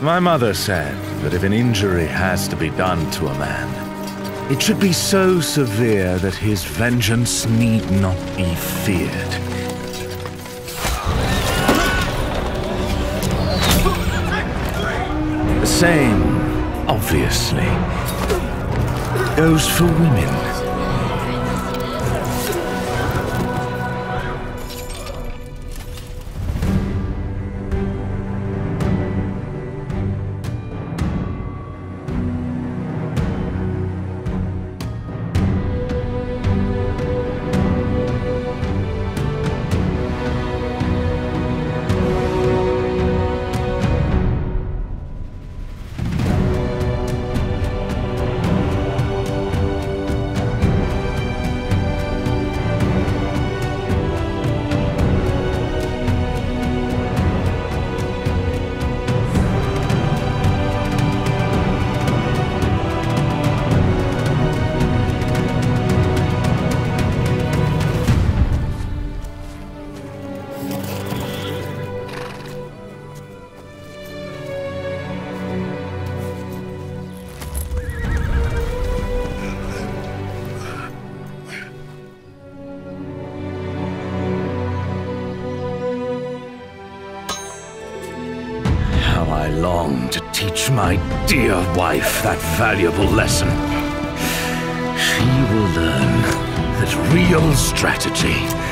My mother said that if an injury has to be done to a man, it should be so severe that his vengeance need not be feared. The same, obviously, goes for women. I long to teach my dear wife that valuable lesson. She will learn that real strategy.